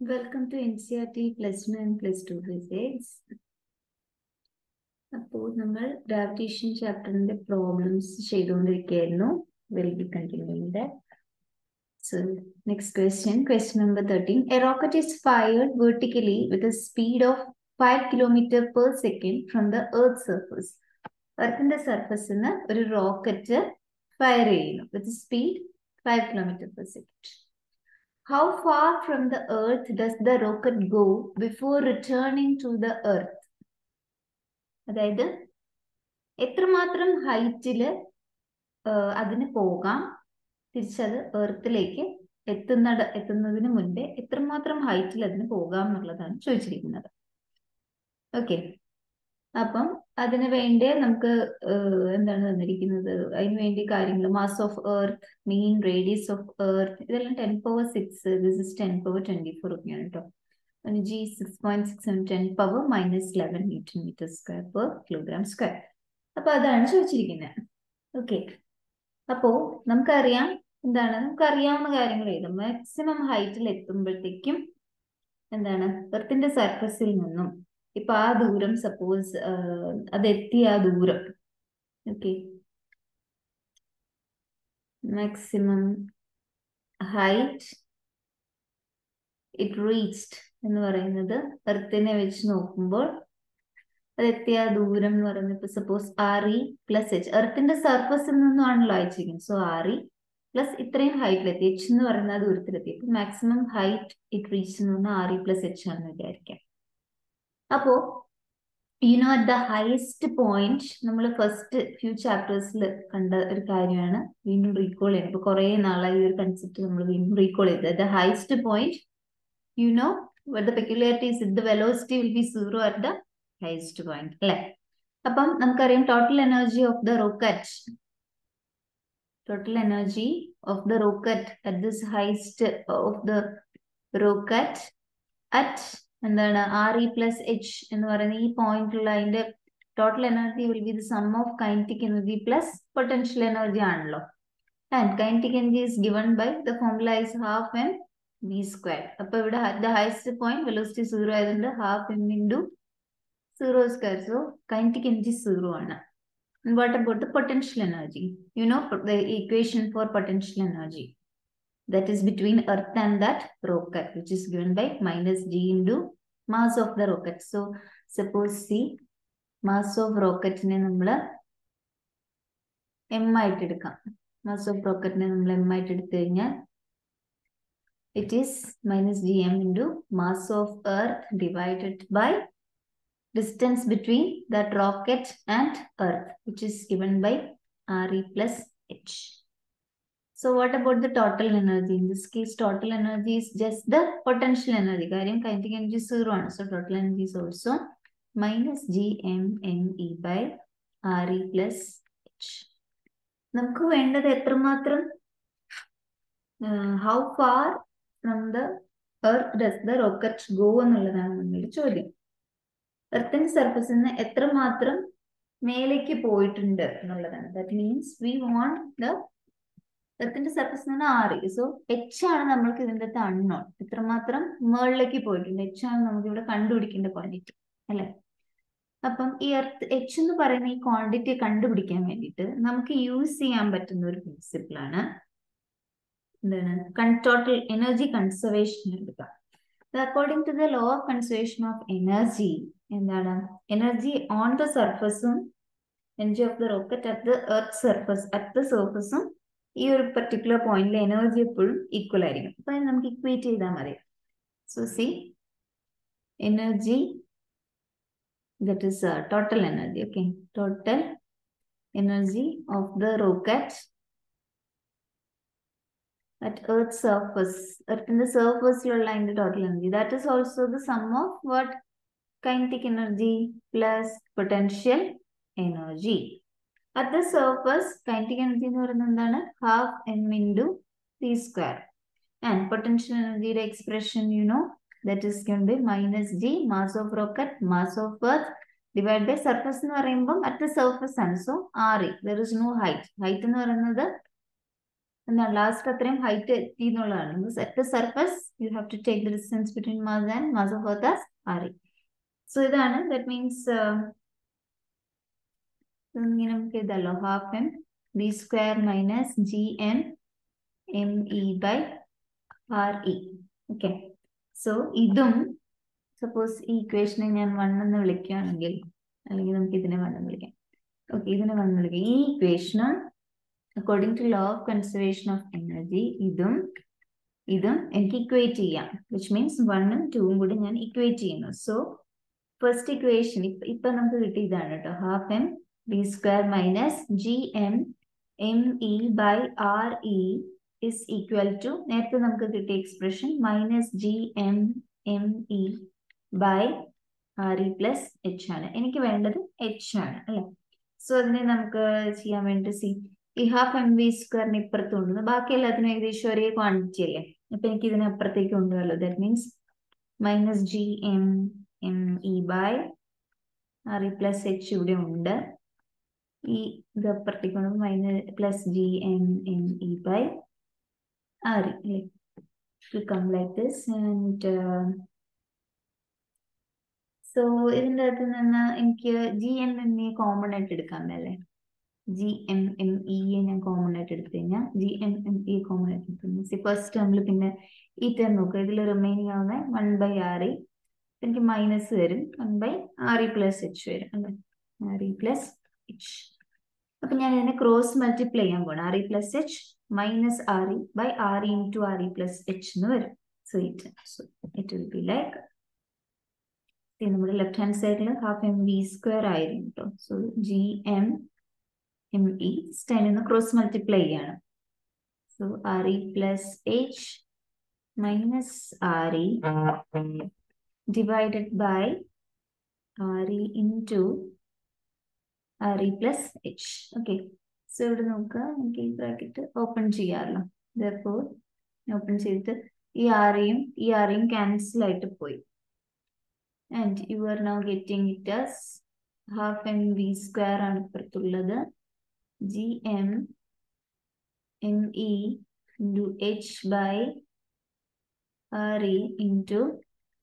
Welcome to N C R T plus one and plus two physics അപ്പോൾ നമ്മൾ gravitation ചാപ്റ്ററിന്റെ problems ചെയ്തുകൊണ്ടിരിക്കുകയായിരുന്നു. Will be continuing So next question question number 13. A rocket is fired vertically with a speed of 5 kilometre per second from the Earth's surface. എർത്തിന്റെ സർഫസിൽ നിന്ന് ഒരു rocket fire ചെയ്യുന്നു. With speed five kilometre per second how far from the earth does the rocket go before returning to the earth? അതായത് എത്രമാത്രം ഹൈറ്റിൽ അതിന് പോകാം? തിരിച്ചത് എർത്തിലേക്ക് എത്തുന്ന എത്തുന്നതിന് മുൻപേ എത്രമാത്രം ഹൈറ്റിൽ അതിന് പോകാം എന്നുള്ളതാണ് ചോദിച്ചിരിക്കുന്നത്. ഓക്കെ അപ്പം അതിന് വേണ്ടി നമുക്ക് എന്താണ് തന്നിരിക്കുന്നത്? അതിന് വേണ്ടി കാര്യങ്ങൾ mass of earth mean radius of earth ഇതെല്ലാം ten power six this is ten power twenty four ഒക്കെയാണ് കേട്ടോ G six point six ten power minus eleven newton metre square per kilogram square അപ്പൊ അതാണ് ചോദിച്ചിരിക്കുന്നത് ഓക്കെ അപ്പോ നമുക്കറിയാം എന്താണ്? നമുക്കറിയാവുന്ന കാര്യങ്ങൾ ഏതും? മാക്സിമം ഹൈറ്റിൽ എത്തുമ്പോഴത്തേക്കും എന്താണ്? എർത്തിന്റെ സർഫസിൽ നിന്നും ഇപ്പൊ ആ ദൂരം സപ്പോസ് അതെത്തിയ ആ ദൂരം. Okay maximum height it reached എന്ന് പറയുന്നത് എർത്തിനെ വെച്ച് നോക്കുമ്പോൾ അതെത്തിയ ദൂരം എന്ന് പറയുന്നത് ഇപ്പൊ suppose R E plus H എർത്തിന്റെ സർഫസിൽ നിന്നുമാണല്ലോ അയച്ചിരിക്കുന്നത്. സോ ആർ ഇ പ്ലസ് ഇത്രയും ഹൈറ്റിലെത്തി എച്ച് എന്ന് പറയുന്ന ദൂരത്തിലെത്തി അപ്പൊ മാക്സിമം ഹൈറ്റ് ഇറ്റ് റീച്ച് എന്ന് പറഞ്ഞാൽ ആർ ഇ പ്ലസ് എച്ച് ആണെന്ന് വിചാരിക്കാം. അപ്പോ you know at the highest point നമ്മൾ ഫസ്റ്റ് ഫ്യൂ ചാപ്റ്റേഴ്സിൽ കണ്ട ഒരു കാര്യമാണ്. വീണ്ടും റീകോൾ ചെയ്യുന്നത് ഇപ്പൊ കുറെ നാളായി ഈ ഒരു കൺസെപ്റ്റ് നമ്മൾ വീണ്ടും റീകോൾ ചെയ്തത് the highest point you know the peculiarities the velocity will be zero at the highest point അല്ലെ? അപ്പം നമുക്കറിയാം total energy of the rocket total energy of the rocket at this highest of the rocket at എന്താണ് R E plus H എന്ന് പറയുന്ന ഈ പോയിന്റിലുള്ള അതിന്റെ total energy will be the sum of kinetic energy plus potential energy ആണല്ലോ. And kinetic energy is given by the formula is half M V square അപ്പൊ ഇവിടെ the highest point velocity zero ആയതുകൊണ്ട് half M into zero square so kinetic energy zero ആണ്. What about potential energy you know the equation for potential energy. that is between earth and that rocket which is given by minus g into mass of the rocket so suppose see mass of rocket നെ നമ്മൾ M ആയിട്ട് എടുക്കാം mass of rocket നെ നമ്മൾ M ആയിട്ട് എടുത്തു കഴിഞ്ഞാൽ it is minus gm into mass of earth divided by distance between that rocket and earth which is given by re plus h so what about the total energy in this case total energy is just the potential energy karyam kinetic energy zero ആണ് so total energy is also minus gmme by re plus h നമുക്ക് വേണ്ടത് എത്രമാത്രം how far from the earth does the rocket go എന്നുള്ളതാണ് നമ്മളുടെ ചോദ്യം എർത്തിന്റെ സർഫസിൽ നിന്ന് എത്രമാത്രം മേലേക്ക് പോയിട്ടുണ്ട് എന്നുള്ളതാണ് that means we want the എർത്തിന്റെ സർഫസ് നിന്ന് ആറ് സോ എച്ച് ആണ് നമ്മൾക്ക് ഇതിന്റെ അൺനോൺ ഇത്രമാത്രം മേളിലേക്ക് പോയിട്ടുണ്ട്. എച്ച് ആണ് നമുക്ക് ഇവിടെ കണ്ടുപിടിക്കേണ്ട ക്വാണ്ടിറ്റി അല്ലെ? അപ്പം ഈ എർത്ത് എച്ച് എന്ന് പറയുന്ന ഈ ക്വാണ്ടിറ്റി കണ്ടുപിടിക്കാൻ വേണ്ടിയിട്ട് നമുക്ക് യൂസ് ചെയ്യാൻ പറ്റുന്ന ഒരു പ്രിൻസിപ്പിൾ ആണ് എന്താണ്? ടോട്ടൽ എനർജി കൺസർവേഷൻ എടുക്കുക. According to the law of conservation of energy എന്താണ്? Energy on the സർഫസും energy of the rocket at the earth surface at the സർഫസും ഈ ഒരു പെർട്ടിക്കുലർ പോയിന്റിലെ എനർജി എപ്പോഴും ഈക്വൽ ആയിരിക്കും. അപ്പൊ നമുക്ക് ഇക്വേറ്റ് ചെയ്താൽ മതി. So see energy that is total energy okay total energy of the rocket at earth's surface. earthന്റെ സർഫസിലുള്ള അതിന്റെ total energy that is also the sum of what kinetic energy plus potential energy. At the surface, kinetic energy എന്ന് പറയുന്നത് എന്താണ് half m into c square. And potential energy expression, you know, that is going to be minus g, mass of rocket, mass of earth, divided by surface എന്ന് പറയുമ്പോൾ at the surface ആണ്. So, r, there is no height. Height എന്ന് പറയുന്നത് എന്താണ് last അത്രയും height എത്തി എന്നുള്ളതാണ് set surface you have to take the distance between mass and mass of earth R E so ഇതാണ് ദാറ്റ് മീൻസ് ഇങ്ങനെ നമുക്ക് ഇതല്ലോ half M B square minus G M M E by R E okay so ഇതും suppose ഈ ഇക്വേഷനെ ഞാൻ one എന്ന് വിളിക്കുകയാണെങ്കിൽ അല്ലെങ്കിൽ നമുക്ക് ഇതിനെ വൺ എന്ന് വിളിക്കാം. ഓക്കെ ഇതിനെ വൺ എന്ന് വിളിക്കാം. ഈ ഇക്വേഷനും according to law of conservation of energy ഇതും ഇതും എനിക്ക് ഇക്വേറ്റ് ചെയ്യാം. വിച്ച് മീൻസ് വണ്ണും ടൂവും കൂടി ഞാൻ ഇക്വേറ്റ് ചെയ്യുന്നു. സോ ഫസ്റ്റ് ഇക്വേഷൻ ഇപ്പൊ നമുക്ക് കിട്ടിയതാണ് കേട്ടോ half M B square minus gm E by R E is equal നേരത്തെ നമുക്ക് കിട്ടിയ expression minus G M M E by R E plus H ആണ്. എനിക്ക് വേണ്ടത് എച്ച് ആണ് അല്ലെ? സോ അതിനെ നമുക്ക് ചെയ്യാൻ വേണ്ടി സി ഈ ഹാഫ് എം ബി സ്ക്വയറിന് ഇപ്പുറത്ത് കൊണ്ടുവന്നു ബാക്കി എല്ലാത്തിനും ഏകദേശം ഒരേ ക്വാണ്ടിറ്റി അല്ലേ? അപ്പൊ എനിക്ക് ഇതിനെ അപ്പുറത്തേക്ക് കൊണ്ടുപോകല്ലോ that means minus G M M E by R E plus H ഇവിടെ ഉണ്ട്. ഈ the particular minus plus G N E by R E come to come like this and uh, ഇതിന്റെ അകത്ത് നിന്ന് എനിക്ക് G M M E common ആയിട്ട് എടുക്കാൻ അല്ലേ ജി എം എം ഇ ഞാൻ കോമൺ ആയിട്ട് എടുത്തു കഴിഞ്ഞാൽ G M M E common ആയിട്ട് എടുത്തു ഫസ്റ്റ് ടേമിൽ പിന്നെ ഈ ടേം നോക്കുക ഇതിൽ റിമൈനിങ് ആവുന്ന വൺ ബൈ ആർ ഇ എനിക്ക് മൈനസ് വരും. One by R E plus H വരും. അല്ലേ? ആർ ഇ പ്ലസ് എച്ച് അപ്പൊ ഞാൻ ഇതിനെ ക്രോസ് മൾട്ടിപ്ലൈ ചെയ്യാൻ പോകണം R E plus H minus R E by R E into R E plus H എന്ന് വരും. So it so it will be like നമ്മുടെ ലെഫ്റ്റ് ഹാൻഡ് സൈഡിൽ ഹാഫ് എം വി സ്ക്വയർ ആയിരുന്നു കേട്ടോ so G M M E സ്റ്റൈനിൽ നിന്ന് cross multiply ചെയ്യാണ്. So R E plus H minus R E divided by R E into R plus H okay so ഇവിടെ നോക്കുക നമുക്ക് ഈ bracket open ചെയ്യാമല്ലോ. ഇതപ്പോൾ ഓപ്പൺ ചെയ്തിട്ട് ഈ ആറയും ഈ ആറയും ക്യാൻസൽ ആയിട്ട് പോയി. And you are now getting it as half M V square ആണ് ഇപ്പുറത്തുള്ളത്. G M M E into H by R E into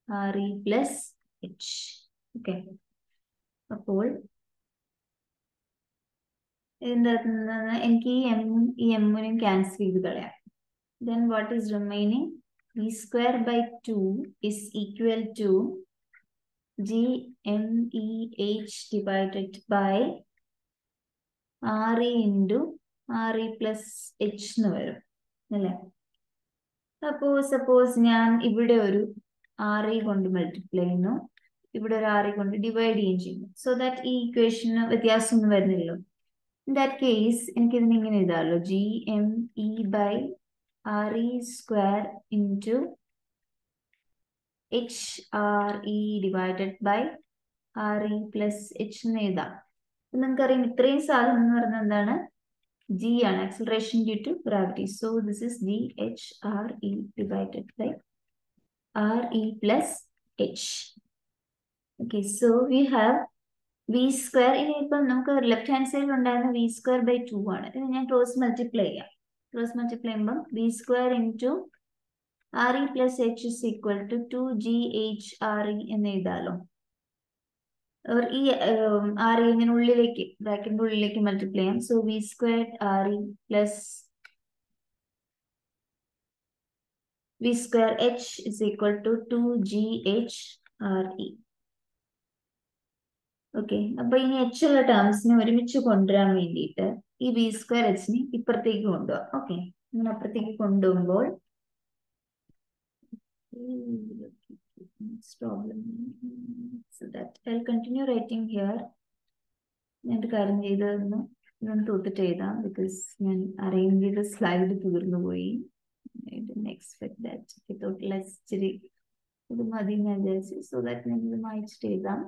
R E plus H okay അപ്പോൾ ഇതിന്റെ അകത്ത് നിന്ന് എനിക്ക് ഈ എം ഈ എമ്മിനും ക്യാൻസൽ ചെയ്ത് കളയാം. Then what is remaining V square by two is equal to G M E H divided by R E into R E plus H എന്ന് വരും അല്ലേ? അപ്പോൾ സപ്പോസ് ഞാൻ ഇവിടെ ഒരു ആർ ഇ കൊണ്ട് മൾട്ടിപ്ലൈ ചെയ്യുന്നു. ഇവിടെ ഒരു ആർ ഇ കൊണ്ട് ഡിവൈഡ് ചെയ്യുകയും ചെയ്യുന്നു. സോ ദാറ്റ് ഈ ഇക്വേഷന് വ്യത്യാസമൊന്നും വരുന്നില്ലല്ലോ. ഇൻ ദാറ്റ് കേസ് എനിക്ക് ഇതിനെ ഇങ്ങനെ എഴുതാമല്ലോ G M E by R E square into H R E divided by R E plus H എന്ന് എഴുതാം. നിങ്ങൾക്കറിയാം ഇത്രയും സാധനം എന്ന് പറയുന്നത് എന്താണ്? ജി ആണ്. Acceleration due to gravity so this is G H R E divided by R E plus H okay so we have V square ഇനി ഇപ്പം നമുക്ക് ലെഫ്റ്റ് ഹാൻഡ് സൈഡിൽ ഉണ്ടായിരുന്ന വി സ്ക്വയർ ബൈ ടു ആണ്. ഇത് ഞാൻ ക്രോസ് മൾട്ടിപ്ലൈ ചെയ്യാം. Cross multiply ചെയ്യുമ്പം V square into R E plus H is equal to two G H R E എന്ന് എഴുതാലോ. ഈ ആർ ഇ ഇങ്ങനെ ഉള്ളിലേക്ക് ബ്രാക്കറ്റിന്റെ ഉള്ളിലേക്ക് മൾട്ടിപ്ലൈ ചെയ്യാം. So V square R E plus V square H is equal to two G H R E okay അപ്പൊ ഇനി H ഉള്ള ടേംസിനെ ഒരുമിച്ച് കൊണ്ടുവരാൻ വേണ്ടിയിട്ട് ഈ വി സ്ക്വയർ എച്ചിനെ ഇപ്പുറത്തേക്ക് കൊണ്ടുപോകാം ഓക്കെ അങ്ങനെ അപ്പുറത്തേക്ക് കൊണ്ടുപോകുമ്പോൾ I'll continue writing here. ഞാൻ ഒരു കാര്യം ചെയ്തതെന്ന് ഞാൻ തൂത്തിട്ട് എഴുതാം ബിക്കോസ് ഞാൻ അറേഞ്ച് ചെയ്ത സ്ലൈഡ് തീർന്നു പോയി. എക്സ്പെക്ട് ദാറ്റ് ഇത് മതി ഞാൻ വിചാരിച്ചു. സോ ദാറ്റ് ഞാൻ ഇത് മായിച്ചിട്ട് എഴുതാം.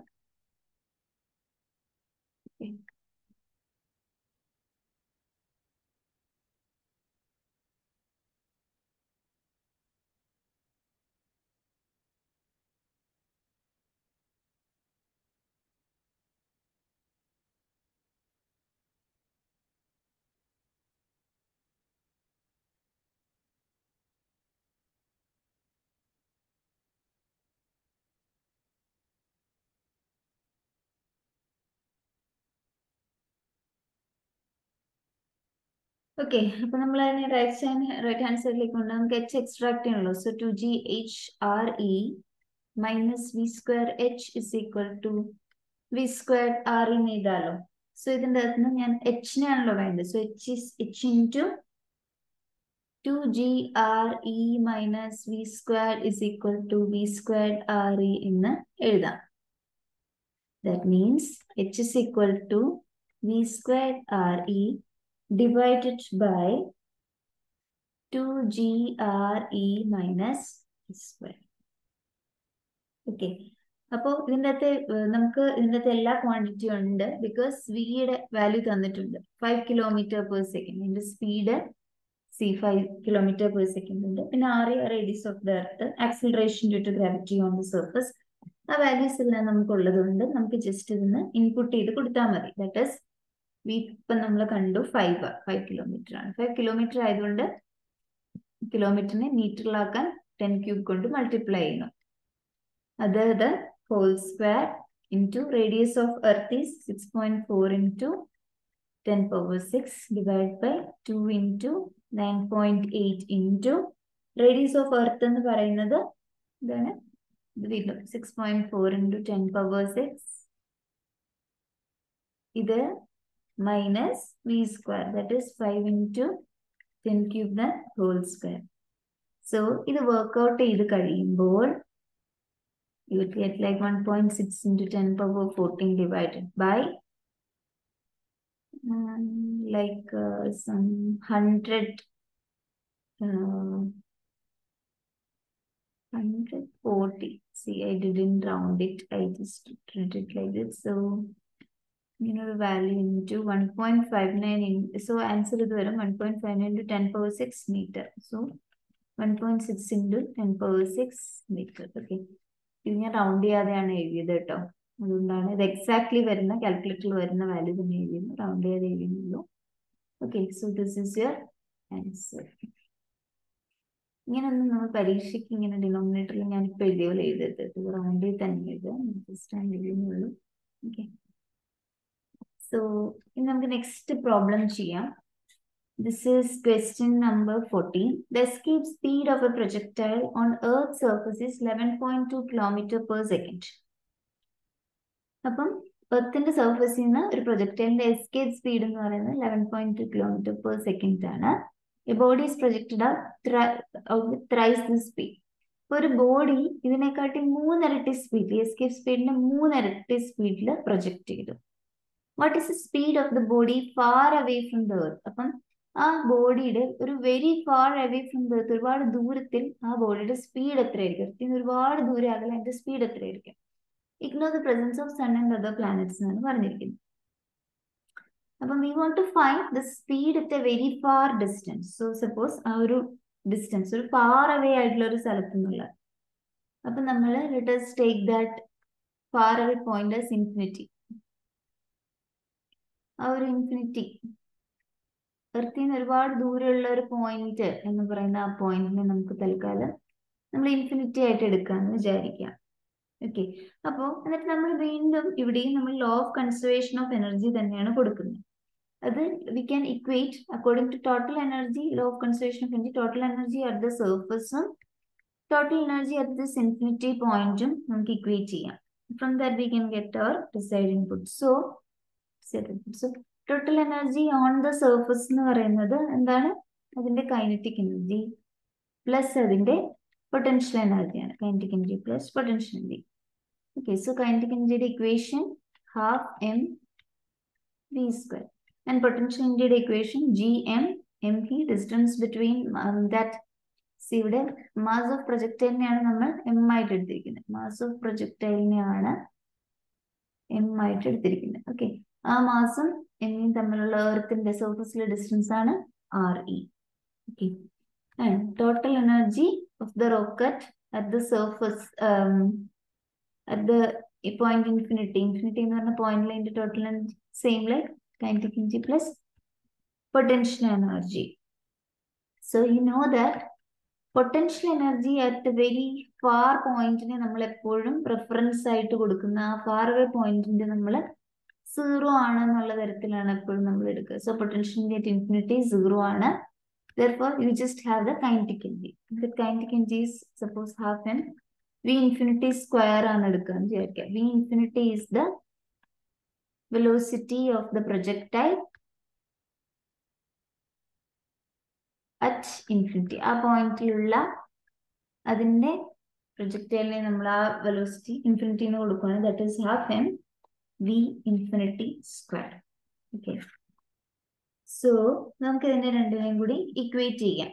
Okay. ഓക്കെ അപ്പൊ നമ്മൾ അതിനെ റൈറ്റ് ഹാൻഡ് റൈറ്റ് ഹാൻഡ് സൈഡിലേക്ക് കൊണ്ട് നമുക്ക് H extract ചെയ്യണല്ലോ so two G H R E minus V square H is equal to V square R ഇന്ന് എഴുതാലോ. സോ ഇതിന്റെ അകത്ത് നിന്ന് ഞാൻ എച്ചിനാണല്ലോ വേണ്ടത്. So H is H two two G R E minus V square is equal to V square R E എന്ന് എഴുതാം. That means H is equal to V square R E divided by 2GRE minus square. Okay. അപ്പോൾ ഇതിന്റെ അകത്ത് നമുക്ക് ഇതിന്റെ അകത്ത് എല്ലാ ക്വാണ്ടിറ്റിയും ഉണ്ട് ബിക്കോസ് വിയുടെ വാല്യൂ തന്നിട്ടുണ്ട്. ഫൈവ് കിലോമീറ്റർ പെർ സെക്കൻഡ് ഇതിന്റെ speed see five kilometre per second ഉണ്ട്. പിന്നെ R radius of the earth acceleration due to gravity on the surface ആ വാല്യൂസ് എല്ലാം നമുക്കുള്ളത് കൊണ്ട് നമുക്ക് ജസ്റ്റ് ഇതിന് ഇൻപുട്ട് ചെയ്ത് കൊടുത്താൽ മതി. ദാറ്റ് ഇസ് ഇപ്പം നമ്മൾ കണ്ടു ഫൈവ് ഫൈവ് കിലോമീറ്റർ ആണ്. ഫൈവ് കിലോമീറ്റർ ആയതുകൊണ്ട് കിലോമീറ്ററിനെ മീറ്ററിലാക്കാൻ ടെൻ ക്യൂബ് കൊണ്ട് മൾട്ടിപ്ലൈ ചെയ്യുന്നു. അതായത് whole square into radius of earth is six point four into ten power six divide by two into nine point eight into radius of earth എന്ന് പറയുന്നത് ഇതാണ്. ഇത് വീണ്ടും six point four into ten power six ഇത് minus v square that is 5 into 10 cube the whole square. So, ഇത് workout ചെയ്ത് കഴിയുമ്പോൾ you will get like 1.6 into 10 power 14 divided by um, like uh, some 100 uh, 140 see I didn't round it I just did it like this so you know the value into 1.59 point so answer is 1.59 into 10 power 6 meter. So 1.6 into 10 power 6 meter. Okay. ഇത് ഞാൻ round ചെയ്യാതെയാണ് എഴുതിയത് കേട്ടോ. അതുകൊണ്ടാണ് ഇത് exactly വരുന്ന കാൽക്കുലേറ്ററിൽ വരുന്ന value തന്നെ എഴുതിയിരുന്നു റൗണ്ട് ചെയ്യാതെ എഴുതിയുള്ളൂ okay so this is your answer ഇങ്ങനൊന്നും നമ്മൾ പരീക്ഷയ്ക്ക് ഇങ്ങനെ ഡിനോമിനേറ്ററിൽ ഞാനിപ്പോൾ എഴുതിയ പോലെ എഴുതരുത്. ഇത് ചെയ്ത് തന്നെ എഴുതാം. ഫസ്റ്റ് ടൈം എഴുതുന്നുള്ളൂ ഓക്കെ സോ ഇനി നമുക്ക് നെക്സ്റ്റ് പ്രോബ്ലം ചെയ്യാം This is question number 14. The escape speed of a projectile on Earth's surface is 11.2 km per second. അപ്പം എർത്തിന്റെ സർഫസിൽ നിന്ന് ഒരു പ്രൊജക്ടൈലിന്റെ എസ്കേപ്പ് സ്പീഡ് എന്ന് പറയുന്നത് eleven point two kilometre per second ആണ് a body is projected thrice the speed ഇപ്പൊ ഒരു ബോഡി ഇതിനെക്കാട്ടി മൂന്നിരട്ടി സ്പീഡിൽ എസ്കേപ്പ് സ്പീഡിന്റെ മൂന്നിരട്ടി സ്പീഡിൽ പ്രൊജക്ട് ചെയ്തു what is the speed of the body far away from the earth അപ്പം ആ ബോഡിയുടെ ഒരു very far away from the earth ഒരുപാട് ദൂരത്തിൽ ആ ബോഡിയുടെ സ്പീഡ് എത്രയായിരിക്കും? എർത്തിൽ ഒരുപാട് ദൂരം അകലെ അതിന്റെ സ്പീഡ് എത്രയായിരിക്കും? Ignore the presence of sun and other planets എന്നാണ് പറഞ്ഞിരിക്കുന്നത്. അപ്പം we want to find the speed at a very far distance so suppose ആ ഒരു ഡിസ്റ്റൻസ് ഒരു ഫാർ അവേ ആയിട്ടുള്ള ഒരു സ്ഥലത്തു നിന്നുള്ള. അപ്പൊ നമ്മൾ let's take that far away point infinity ആ ഒരു ഇൻഫിനിറ്റി എർത്തിൽ നിന്ന് ഒരുപാട് ദൂരെയുള്ള ഒരു പോയിന്റ് എന്ന് പറയുന്ന ആ പോയിന്റിനെ നമുക്ക് തൽക്കാലം നമ്മൾ ഇൻഫിനിറ്റി ആയിട്ട് എടുക്കാന്ന് വിചാരിക്കാം. ഓക്കെ അപ്പോൾ എന്നിട്ട് നമ്മൾ വീണ്ടും ഇവിടെയും നമ്മൾ law of conservation of energy തന്നെയാണ് കൊടുക്കുന്നത്. അത് we can equate according to total energy law of conservation of energy total energy at the സർഫസും total energy at this infinity പോയിന്റും നമുക്ക് ഇക്വേറ്റ് ചെയ്യാം. From that we can get our decide input so so total energy on the surface എന്ന് പറയുന്നത് എന്താണ്? അതിന്റെ kinetic energy plus അതിന്റെ potential എനർജിയാണ് kinetic energy plus potential energy okay so kinetic എനർജിയുടെ equation half M V square and potential എനർജിയുടെ equation G M M he distance between that see ഇവിടെ mass of പ്രൊജക്ടൈലിനെയാണ് നമ്മൾ എം ആയിട്ട് എടുത്തിരിക്കുന്നത്. Mass of പ്രൊജക്ടൈലിനെയാണ് M ആയിട്ട് എടുത്തിരിക്കുന്നത്. ഓക്കെ ആ മാസം എന്നെയും തമ്മിലുള്ള എർത്തിന്റെ സർഫസിലെ ഡിസ്റ്റൻസ് ആണ് R E total energy of the rocket at the surface at the point infinity infinity എന്ന് പറഞ്ഞ അതിന്റെ total energy same like kinetic energy plus potential energy so you know that potential energy at very far പോയിന്റിനെ നമ്മൾ എപ്പോഴും preference ആയിട്ട് കൊടുക്കുന്ന ആ far away പോയിന്റിന്റെ നമ്മൾ സീറോ ആണ് എന്നുള്ള തരത്തിലാണ് എപ്പോഴും നമ്മൾ എടുക്കുക. So potential at infinity zero ആണ്. Therefore you just have the kinetic energy kinetic energy is suppose half N V infinity square ആണ് എടുക്കുക വിചാരിക്കുക. V infinity is the velocity of the projectile at infinity ആ പോയിന്റിലുള്ള അതിന്റെ പ്രൊജക്ടൈലിനെ നമ്മൾ ആ വെലോസിറ്റി ഇൻഫിനിറ്റിന്ന് കൊടുക്കുകയാണ്. That is half N V infinity square okay so നമുക്ക് ഇതിന്റെ രണ്ടിനെയും കൂടി ഇക്വേറ്റ് ചെയ്യാം.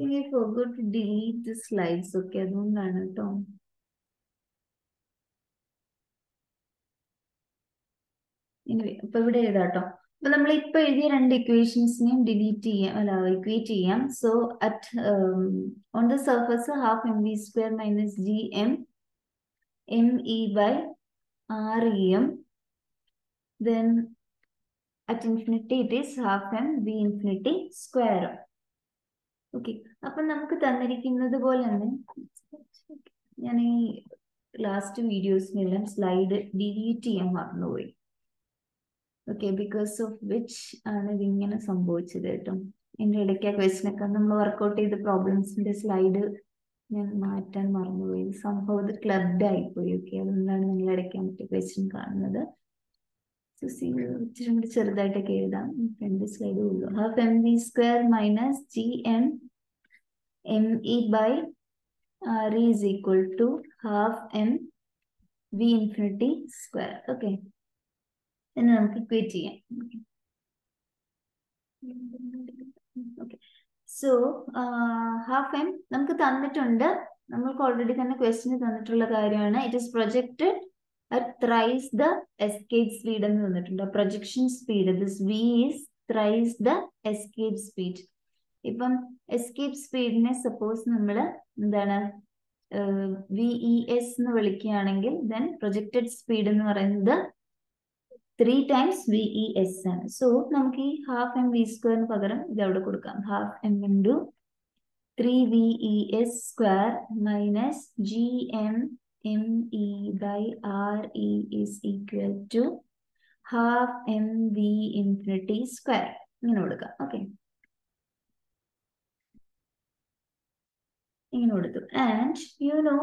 I forgot to delete the slides. Okay, അതുകൊണ്ടാണ് കേട്ടോ എനിവേ അപ്പൊ ഇവിടെ എഴുതാട്ടോ. അപ്പൊ നമ്മൾ ഇപ്പൊ എഴുതിയ രണ്ട് ഇക്വേഷൻസിനെയും ഡിലീറ്റ് ചെയ്യാം അല്ല ഇക്വേറ്റ് ചെയ്യാം. So at on the surface half M V square minus G M M E by R E M then at infinity it is half M V infinity square okay അപ്പൊ നമുക്ക് തന്നിരിക്കുന്നത് പോലെ തന്നെ ഞാൻ ഈ ലാസ്റ്റ് വീഡിയോസിനെല്ലാം സ്ലൈഡ് ഡിലീറ്റ് ചെയ്യാൻ മറന്നുപോയി. Okay because of which ആണ് ഇതിങ്ങനെ സംഭവിച്ചത് കേട്ടോ. എന്റെ ഇടയ്ക്ക് ആ ക്വസ്റ്റിനൊക്കെ നമ്മൾ വർക്കൗട്ട് ചെയ്ത പ്രോബ്ലംസിന്റെ സ്ലൈഡ് ഞാൻ മാറ്റാൻ മറന്നുപോയി. സംഭവം ഇത് ക്ലബ്ഡ് ആയിപ്പോയി. ഓക്കെ അതുകൊണ്ടാണ് നിങ്ങൾ ഇടയ്ക്ക് മറ്റേ ക്വസ്റ്റ്യൻ കാണുന്നത്. ചെറുതായിട്ടൊക്കെ എഴുതാം. രണ്ട് സ്ലൈഡ് ഉള്ളൂ. Half M V square minus G M E by R is equal to half M V infinity square okay Then നമുക്ക് ഇക്വേറ്റ് ചെയ്യാം. ഓക്കെ സോ ഹാഫ് എം നമുക്ക് തന്നിട്ടുണ്ട്. നമ്മൾക്ക് ഓൾറെഡി തന്നെ ക്വസ്റ്റിന് തന്നിട്ടുള്ള കാര്യമാണ്. It is projected at thrice the escape speed എന്ന് തന്നിട്ടുണ്ട്. Projection speed this V is thrice the escape speed ഇപ്പം എസ്കേപ്പ് സ്പീഡിനെ സപ്പോസ് നമ്മൾ എന്താണ് വി ഇ എസ് എന്ന് വിളിക്കുകയാണെങ്കിൽ ദെൻ പ്രൊജക്റ്റഡ് സ്പീഡ് എന്ന് പറയുന്നത് three times V E S ആണ്. സോ നമുക്ക് ഈ ഹാഫ് എം വി സ്ക്വയറിന് പകരം ഇത് അവിടെ കൊടുക്കാം. Half M into three V E S square minus G M M E by R E is equal to half M V infinity square ഇങ്ങനെ കൊടുക്കാം. ഓക്കെ ഇങ്ങനെ കൊടുത്തു. ആൻഡ് യു നോ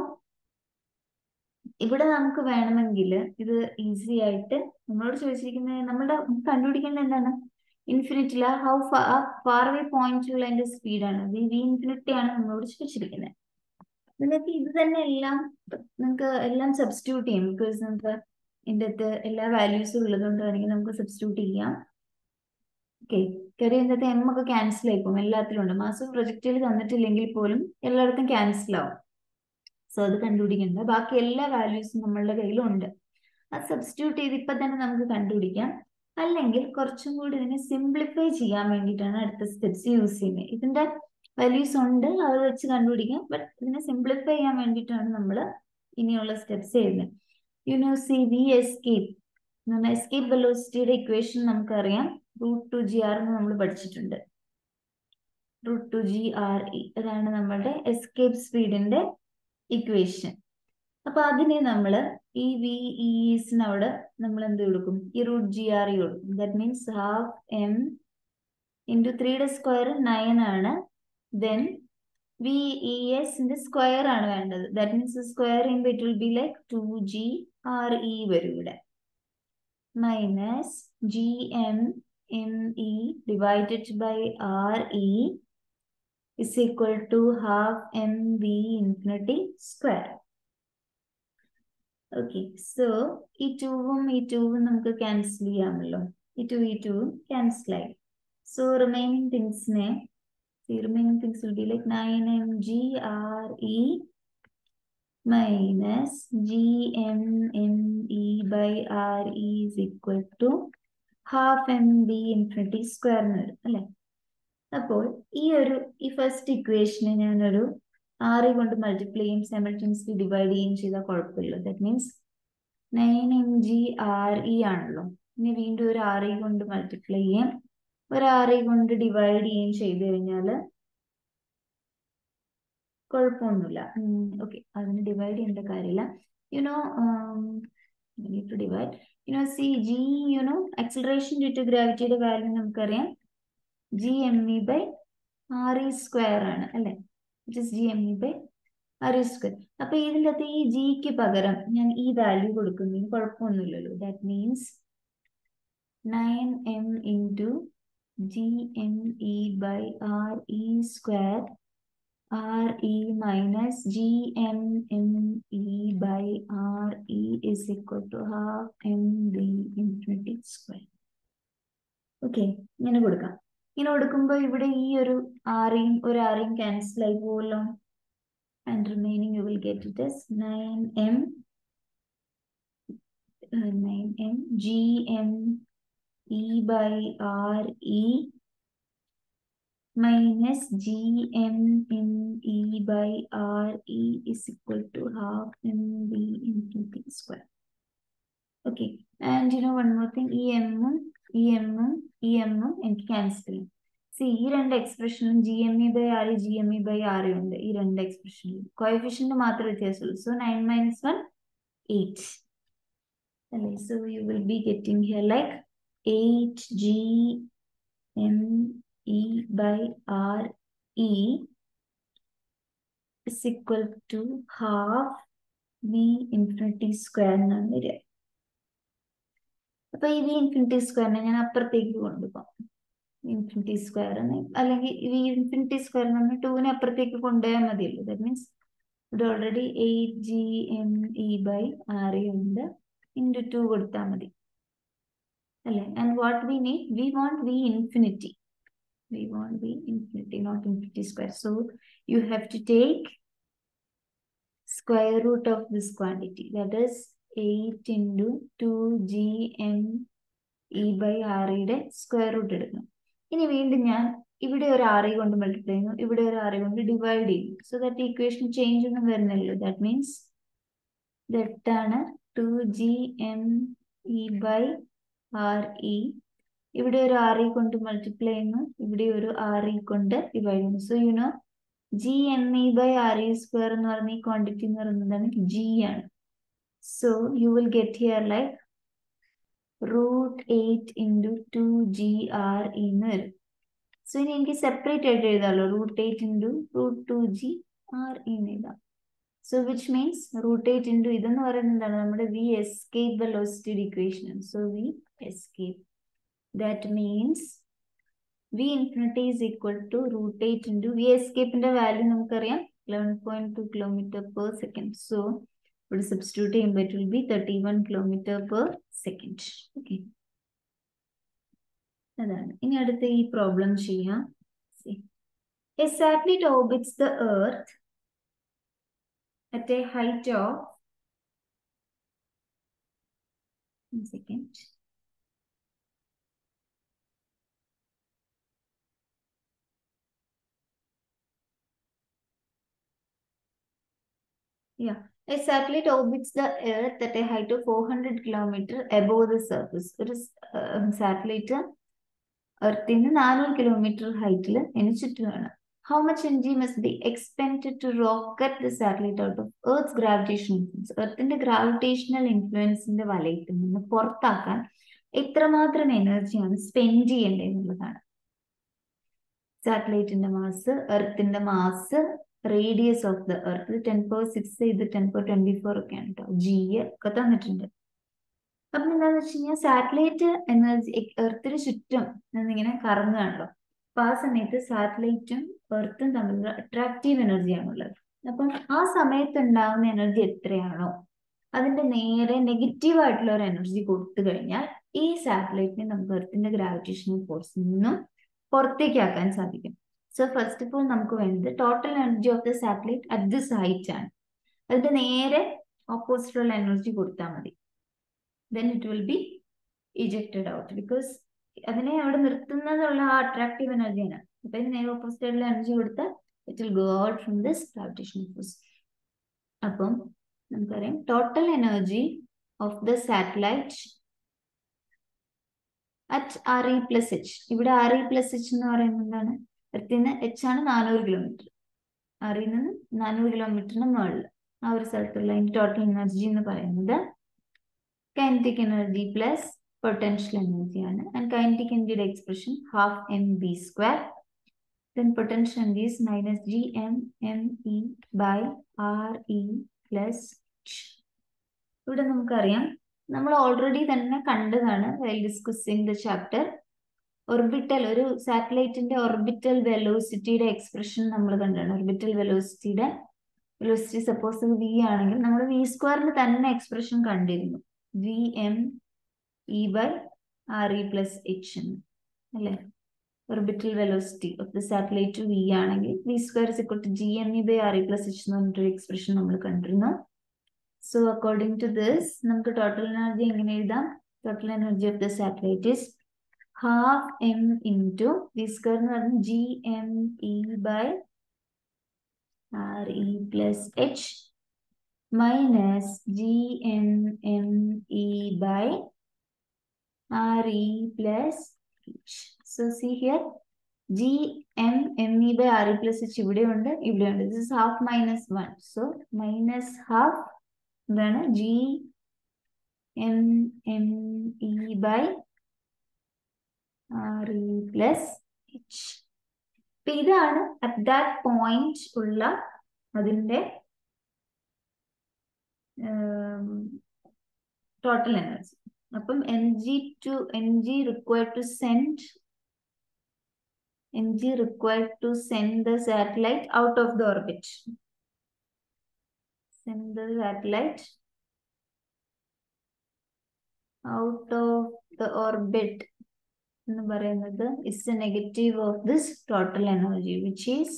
ഇവിടെ നമുക്ക് വേണമെങ്കിൽ ഇത് ഈസി ആയിട്ട് നമ്മളോട് ചോദിച്ചിരിക്കുന്നത് നമ്മുടെ കണ്ടുപിടിക്കേണ്ടത് എന്താണ്? ഇൻഫിനിറ്റില ഹൗ ഫാർ പോയിന്റ് ഉള്ള അതിന്റെ സ്പീഡാണ് വി വി ഇൻഫിനിറ്റി ആണ്. നമ്മളോട് ചോദിച്ചിരിക്കുന്നത്. നിങ്ങൾക്ക് ഇത് തന്നെ എല്ലാം നിങ്ങൾക്ക് എല്ലാം സബ്സ്റ്റിറ്റ്യൂട്ട് ചെയ്യാം. ബിക്കോസ് നമുക്ക് ഇതിന്റെ അകത്ത് എല്ലാ വാല്യൂസും ഉള്ളതുകൊണ്ട് വേണമെങ്കിൽ നമുക്ക് സബ്സ്റ്റിറ്റ്യൂട്ട് ചെയ്യാം. ഓക്കെ കാര്യം എന്താ എമ്മൊക്കെ ക്യാൻസൽ ആയിക്കും എല്ലാത്തിലും ഉണ്ട്. മാസം പ്രൊജക്റ്റിൽ തന്നിട്ടില്ലെങ്കിൽ പോലും എല്ലായിടത്തും ക്യാൻസൽ ആവും. സോ അത് കണ്ടുപിടിക്കണ്ട. ബാക്കി എല്ലാ വാല്യൂസും നമ്മളുടെ കയ്യിലുണ്ട് അത് സബ്സ്റ്റിറ്റ്യൂട്ട് ചെയ്ത് ഇപ്പൊ തന്നെ നമുക്ക് കണ്ടുപിടിക്കാം. അല്ലെങ്കിൽ കുറച്ചും കൂടി ഇതിനെ സിംപ്ലിഫൈ ചെയ്യാൻ വേണ്ടിയിട്ടാണ് അടുത്ത സ്റ്റെപ്സ് യൂസ് ചെയ്യുന്നത്. ഇതിന്റെ വാല്യൂസ് ഉണ്ട് അത് വെച്ച് കണ്ടുപിടിക്കാം. ബട്ട് ഇതിനെ സിംപ്ലിഫൈ ചെയ്യാൻ വേണ്ടിയിട്ടാണ് നമ്മൾ ഇനിയുള്ള സ്റ്റെപ്സ് ചെയ്യുന്നത്. You know see V escape escape വെലോസിറ്റിയുടെ equation നമുക്കറിയാം. റൂട്ട് ടു ജി ആർ എന്ന് നമ്മൾ പഠിച്ചിട്ടുണ്ട്. Root two G R E അതാണ് നമ്മളുടെ എസ്കേപ്പ് സ്പീഡിന്റെ ഇക്വേഷൻ അപ്പൊ അതിനെ നമ്മൾ ഈ വി ഇസിന് അവിടെ നമ്മൾ എന്ത് കൊടുക്കും? ഈ റൂട്ട് ജി ആർ ഇ കൊടുക്കും. That means half M into ത്രീയുടെ സ്ക്വയർ നയൻ ആണ്. ദെൻ വി ഇ എസിന്റെ സ്ക്വയർ ആണ് വേണ്ടത്. ദാറ്റ് മീൻസ് സ്ക്വയർ ചെയ്യുമ്പോൾ it will be like two G R E വരും ഇവിടെ. Minus G M M E divided by R E is equal to half mv infinity square. Okay so ഈ ടൂവും ഈ ടൂവും നമുക്ക് ക്യാൻസൽ ചെയ്യാമല്ലോ ഈ ടു ഈ ടൂവും ക്യാൻസൽ ആയി so remaining തിങ്സിനെ remaining things will be like nine M G R E minus G M M E by R E is equal to half M B infinity square എന്ന് വരും അല്ലെ? അപ്പോൾ ഈ ഒരു ഈ ഫസ്റ്റ് ഇക്വേഷനെ ഞാനൊരു ആറ് കൊണ്ട് മൾട്ടിപ്ലൈ ചെയ്യും സെമൾട്ടൻസ്ലി ഡിവൈഡ് ചെയ്യുകയും ചെയ്താൽ കുഴപ്പമില്ല. That means nine M G R E ആണല്ലോ. ഇനി വീണ്ടും ഒരു ആറ് കൊണ്ട് മൾട്ടിപ്ലൈ ചെയ്യാം. ഒരു ആറ് കൊണ്ട് ഡിവൈഡ് ചെയ്യുകയും ചെയ്ത് കഴിഞ്ഞാൽ കുഴപ്പമൊന്നുമില്ല. ഓക്കെ അതിന് ഡിവൈഡ് ചെയ്യേണ്ട കാര്യമില്ല. You know to divide you know see G you know due due to ഗ്രാവിറ്റിയുടെ value നമുക്കറിയാം. G M E by R E square ആണ് അല്ലെ? Just G M E by R E square അപ്പൊ ഇതിന്റെ അകത്ത് ഈ ജിക്ക് പകരം ഞാൻ ഈ വാല്യൂ കൊടുക്കുന്നതിന് കുഴപ്പമൊന്നുമില്ലല്ലോ. That means nine M into G M E by R E square R E minus G M M E by R E is equal to half M B infinity square okay ഇങ്ങനെ കൊടുക്കാം. ഇങ്ങനെ കൊടുക്കുമ്പോൾ ഇവിടെ ഈ ഒരു ആറിയും ഒരു ആറിയും cancel ആയി പോകുമല്ലോ and remaining you will get it as nine M nine M G M E by R E minus gm e by re is equal to half mv infinity square. Okay, and you know one more thing, em ഉം em ഉം em ഉം എനിക്ക് cancel ചെയ്യും see ഈ രണ്ട് എക്സ്പ്രഷനിലും G M E by R G M E by R ഉണ്ട്. ഈ രണ്ട് എക്സ്പ്രഷനിലും കോയഫിഷ്യന്റ് മാത്രമേ വ്യത്യാസമുള്ളൂ. So nine minus one eight അല്ലേ? So you will be getting here like eight G M E by R E is equal to half V infinity square എന്നാണ് വരിക. അപ്പൊ ഈ വി ഇൻഫിനിറ്റി സ്ക്വയറിനെ ഞാൻ അപ്പുറത്തേക്ക് കൊണ്ടുപോകാം. ഇൻഫിനിറ്റി സ്ക്വയർ അല്ലെങ്കിൽ വി ഇൻഫിനിറ്റി സ്ക്വയർ എന്ന് ടൂവിനെ അപ്പുറത്തേക്ക് കൊണ്ടുപോയാൽ മതിയല്ലോ. ദാറ്റ് മീൻസ് ഇവിടെ already eight G M E by R E ഉണ്ട്. ഇന്റു ടു കൊടുത്താൽ മതി. അല്ലേ? And what we need we want V infinity we want the infinity, not infinity square. So you have to take square root of this quantity. That is 8 into 2gm e by r യുടെ square root എടുക്കണം ഇനി വീണ്ടും ഞാൻ ഇവിടെ ഒരു R കൊണ്ട് multiply ചെയ്യുന്നു ഇവിടെ ഒരു ആർ കൊണ്ട് ഡിവൈഡ് ചെയ്യുന്നു സോ ദാറ്റ് ഇക്വേഷൻ ചേഞ്ച് ഒന്നും വരുന്നില്ലല്ലോ that means ദാണ് two G M E by R E ഇവിടെ ഒരു ആർ ഇ കൊണ്ട് മൾട്ടിപ്ലൈ ചെയ്യുന്നു. ഇവിടെ ഒരു ആർ ഇ കൊണ്ട് ഡിവൈഡ് ചെയ്യുന്നു. So you know G M E by R E square എന്ന് പറഞ്ഞ ഈ ക്വാണ്ടിറ്റി എന്ന് പറയുന്നതാണ് ജി ആണ്. So you will get here like root eight into two G R E എന്ന് വരും. സോ ഇനി എനിക്ക് സെപ്പറേറ്റ് ആയിട്ട് എഴുതാമല്ലോ root eight into root two G R E എന്ന് എഴുതാം. So which means root eight into ഇതെന്ന് പറയുന്നത് എന്താണ്? നമ്മുടെ V escape velocity equation so V escape that means v infinity is equal to root 8 into v escape in the value നമുക്കറിയാം 11.2 kilometer per second so ഇവിടെ substitute ചെയ്യുമ്പോൾ it will be 31 kilometer per second okay അതാണ് ഇനി അടുത്ത ഈ problem ചെയ്യാം a satellite orbits the earth at a height of one second Yeah, a satellite orbits the Earth at a height of 400 kilometer above the surface. ഒരു satellite എർത്തിന് നാനൂറ് kilometre ഹൈറ്റിൽ അതിന് ചുറ്റുമാണ് how much energy must be expend to rocket the satellite out of earth gravitation influence എർത്തിന്റെ gravitational ഇൻഫ്ലുവൻസിന്റെ വലയത്തിൽ നിന്ന് പുറത്താക്കാൻ എത്രമാത്രം എനർജിയാണ് സ്പെൻഡ് ചെയ്യേണ്ടത് എന്നുള്ളതാണ്. സാറ്റലൈറ്റിന്റെ mass എർത്തിന്റെ mass radius of the earth ten power six ഇത് ടെൻ പവർ ട്വന്റി ഫോർ ഒക്കെയാണ് കേട്ടോ ജി ഒക്കെ തന്നിട്ടുണ്ട്. അപ്പൊ എന്താന്ന് വെച്ച് കഴിഞ്ഞാൽ സാറ്റലൈറ്റ് എനർജി എർത്തിന് ചുറ്റും ഇങ്ങനെ കറങ്ങുകയാണല്ലോ. അപ്പൊ ആ സമയത്ത് സാറ്റലൈറ്റും എർത്തും തമ്മിലുള്ള അട്രാക്റ്റീവ് എനർജിയാണുള്ളത് അപ്പം ആ സമയത്ത് ഉണ്ടാകുന്ന എനർജി എത്രയാണോ അതിന്റെ നേരെ നെഗറ്റീവ് ആയിട്ടുള്ള ഒരു എനർജി കൊടുത്തു കഴിഞ്ഞാൽ ഈ സാറ്റലൈറ്റിനെ നമുക്ക് എർത്തിന്റെ ഗ്രാവിറ്റേഷണൽ ഫോഴ്സിൽ നിന്നും പുറത്തേക്കാക്കാൻ സാധിക്കും. സോ ഫസ്റ്റ് ഓഫ് ഓൾ നമുക്ക് വേണ്ടത് total energy of the satellite at this height ആണ്. അതിന്റെ നേരെ ഓപ്പോസിറ്റുള്ള എനർജി കൊടുത്താൽ മതി. Then it will be ejected out because അതിനെ അവിടെ നിർത്തുന്നതുള്ള ആ അട്രാക്റ്റീവ് എനർജിയാണ് അപ്പൊ ഇതിന് നേരെ ഓപ്പോസിറ്റ് ആയിട്ടുള്ള എനർജി കൊടുത്താൽ it will go out from this gravitation force അപ്പം നമുക്കറിയാം total energy of the satellite at R E plus H ഇവിടെ ആർ ഇ പ്ലസ് എച്ച് എന്ന് പറയുന്നത് എന്താണ്? എർത്തിന് എച്ച് ആണ് നാനൂറ് കിലോമീറ്റർ. ആറിൽ നിന്ന് നാനൂറ് കിലോമീറ്ററിന് മുകളിൽ ആ ഒരു സ്ഥലത്തുള്ള ഇൻ ടോട്ടൽ എനർജി എന്ന് പറയുന്നത് kinetic energy plus potential energy ആണ്. ആൻഡ് കൈനറ്റിക് എനർജിയുടെ expression half M B square then potential energy is minus gm m e by r e plus ഇവിടെ നമുക്കറിയാം. നമ്മൾ ഓൾറെഡി തന്നെ കണ്ടതാണ് while discussing the chapter orbital ഒരു സാറ്റലൈറ്റിന്റെ ഓർബിറ്റൽ വെലോസിറ്റിയുടെ എക്സ്പ്രഷൻ നമ്മൾ കണ്ടാണ് ഓർബിറ്റൽ വെലോസിറ്റിയുടെ വെലോസിറ്റി സപ്പോസ് വി ആണെങ്കിൽ നമ്മൾ വി സ്ക്വയറിന് തന്നെ എക്സ്പ്രഷൻ കണ്ടിരുന്നു. V M E by R E plus H എന്ന് അല്ലേ? Orbital velocity of the satellite V ആണെങ്കിൽ V square is equal to G M E by R E plus H എന്ന് പറഞ്ഞിട്ടൊരു എക്സ്പ്രഷൻ നമ്മൾ കണ്ടിരുന്നു. സോ അക്കോർഡിംഗ് ടു ദിസ് നമുക്ക് total energy എങ്ങനെ എഴുതാം? Total energy of the satellite is half M into V square എന്ന് പറഞ്ഞാൽ G M E by R E plus H minus G M M E by R E plus H so see here G M M E by R E plus H ഇവിടെയുണ്ട് ഇവിടെയുണ്ട് this is half minus one so minus half എന്താണ് G M M E by plus H അപ്പൊ ഇതാണ് at that point ഉള്ള അതിന്റെ total energy അപ്പം energy to energy required to send energy required to send the satellite out of the orbit send the satellite out of the orbit എന്ന് പറയുന്നത് is the negative of this total energy which is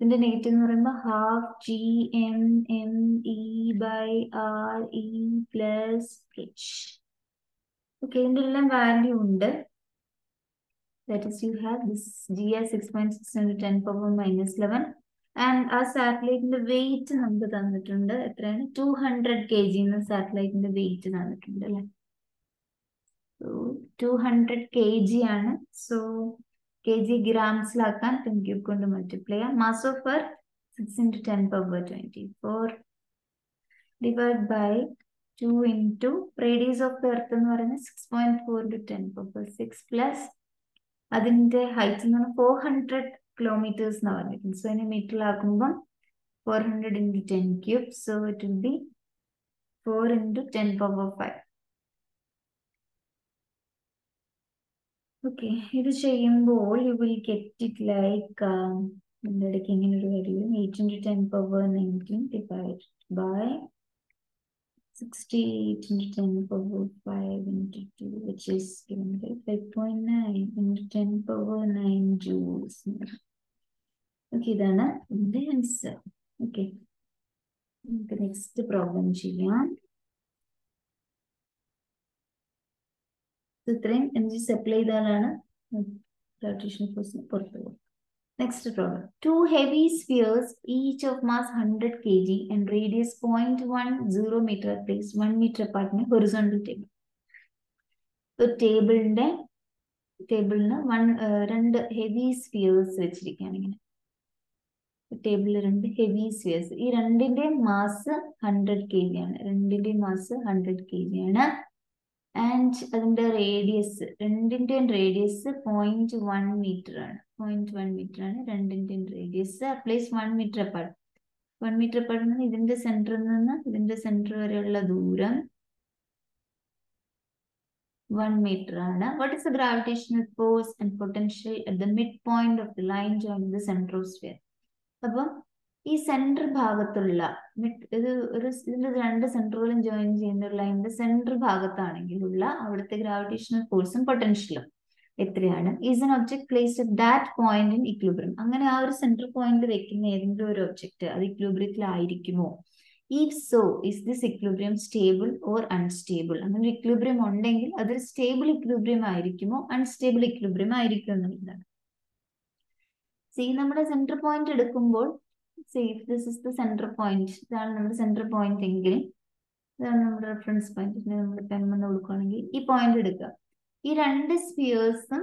ഇതിന്റെ negative എന്ന് പറയുമ്പോൾ half G M M E by R E plus H okay ഇതിന്റെ എല്ലാം value ഉണ്ട്. That is you have this g as 6.6 into 10 power minus 11 and ആ സാറ്റലൈറ്റിന്റെ wait നമുക്ക് തന്നിട്ടുണ്ട്. എത്രയാണ്? ടു ഹൺഡ്രഡ് കെ ജി എന്ന സാറ്റലൈറ്റിന്റെ വെയിറ്റ് തന്നിട്ടുണ്ട് അല്ലെ? ടു ഹൺഡ്രഡ് കെ ജി ആണ്. സോ കെ ജി ഗ്രാംസിലാക്കാൻ ടെൻ ക്യൂബ് കൊണ്ട് മൾട്ടിപ്ലൈ ചെയ്യാം. Mass of earth six into ten power twenty four divide by two into radius of the earth എന്ന് പറയുന്നത് six point four into ten power six plus അതിന്റെ height എന്ന് പറഞ്ഞാൽ four hundred kilometres എന്ന് പറഞ്ഞിരിക്കുന്നത്. So അതിന് മീറ്ററിലാക്കുമ്പം four hundred into ten cube so it will be four into ten power five okay ഇത് ചെയ്യുമ്പോൾ you will get it like ഇതിന്റെ ഇടയ്ക്ക് ഇങ്ങനെ ഒരു value eight into ten power nineteen divide by sixty eight into ten power five into two which is five point nine into ten power nine joules okay ഇതാണ് ഇതിന്റെ answer okay നമുക്ക് next problem ചെയ്യാം. ഇത്രയും energy supply ചെയ്താലാണ് gravitation ഫോഴ്സിന് പുറത്തു പോകും next problem two heavy spheres each of mass hundred K G and radius point one zero metre place one metre അപ്പാർട്ടിന് horizontal table ടേബിളിന്റെ ടേബിളിന് വൺ രണ്ട് ഹെവി സ്പിയേഴ്സ് വെച്ചിരിക്കുകയാണ് ഇങ്ങനെ. ടേബിളിൽ രണ്ട് ഹെവി സ്പിയേഴ്സ് ഈ രണ്ടിന്റെ മാസ് ഹൺഡ്രഡ് കെ ജി ആണ്. രണ്ടിന്റെ മാസ് ഹൺഡ്രഡ് കെ ജി ആണ്. ആൻഡ് അതിന്റെ റേഡിയസ് രണ്ടിന്റെയും റേഡിയസ് പോയിന്റ് വൺ മീറ്റർ ആണ്. പോയിന്റ് വൺ മീറ്റർ ആണ് രണ്ടിന്റെയും radius place one metre apart one metre apart ഇതിന്റെ സെന്ററിൽ നിന്ന് ഇതിന്റെ സെന്റർ വരെയുള്ള ദൂരം വൺ മീറ്റർ ആണ്. What is the gravitational force and potential at the mid point of the line join the centre of sphere അപ്പം ഈ സെൻട്രൽ ഭാഗത്തുള്ള ഇത് ഒരു ഇതിന്റെ രണ്ട് സെൻട്രലും ജോയിൻ ചെയ്യുന്ന ഒരു ലൈനിന്റെ സെൻട്രൽ ഭാഗത്താണെങ്കിലുള്ള അവിടുത്തെ ഗ്രാവിറ്റേഷണൽ ഫോഴ്സും പൊട്ടൻഷ്യലും എത്രയാണ് is an object placed at that point in equilibrium അങ്ങനെ ആ ഒരു സെൻട്രൽ പോയിന്റിൽ വെക്കുന്ന ഏതെങ്കിലും ഒരു ഒബ്ജക്ട് അത് ഇക്ലൂബ്രിയത്തിലായിരിക്കുമോ if so is this equilibrium stable or unstable അങ്ങനെ ഒരു ഇക്ലൂബ്രിയം ഉണ്ടെങ്കിൽ അതൊരു സ്റ്റേബിൾ ഇക്ലൂബ്രിയം ആയിരിക്കുമോ? അൺസ്റ്റേബിൾ ഇക്ലൂബ്രിയം ആയിരിക്കുമോ എന്നുള്ളതാണ് സി നമ്മുടെ സെന്റർ പോയിന്റ് എടുക്കുമ്പോൾ C this is the centre point ഇതാണ് നമ്മുടെ സെന്റർ പോയിന്റ് എങ്കിൽ ഇതാണ് നമ്മുടെ റെഫറൻസ് പോയിന്റ് നമ്മൾ പെൻ എന്ന് കൊടുക്കുകയാണെങ്കിൽ ഈ പോയിന്റ് എടുക്കുക. ഈ രണ്ട് സ്പിയേഴ്സും